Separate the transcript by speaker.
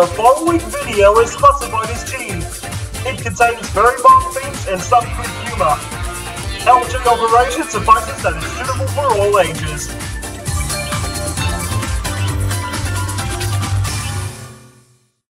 Speaker 1: The following video is classified as teen. It contains very mild themes and some good humor. L.J. Operation suffices that is suitable for all ages.